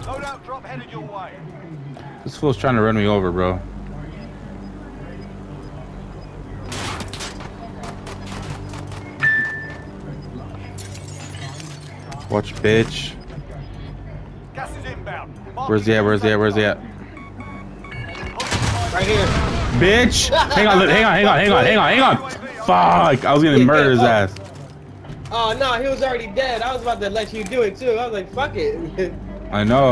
Loadout drop headed your way. This fool's trying to run me over, bro. Watch, bitch. Gas is inbound. Where's he at? Where's he at? Where's he at? Right here. Bitch! Hang on, hang on, hang on, hang on, hang on, hang on. Fuck! I was gonna murder his ass. Oh no, he was already dead. I was about to let you do it too. I was like, fuck it. I know.